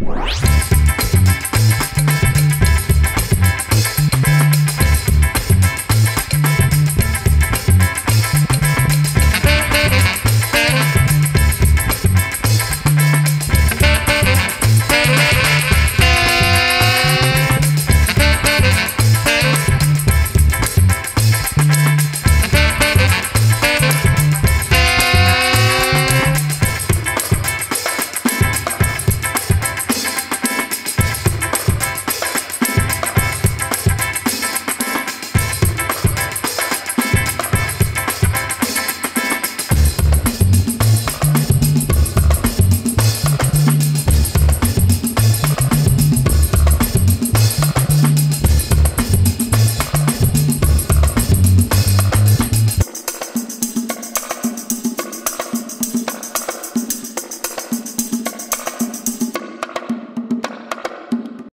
Bye.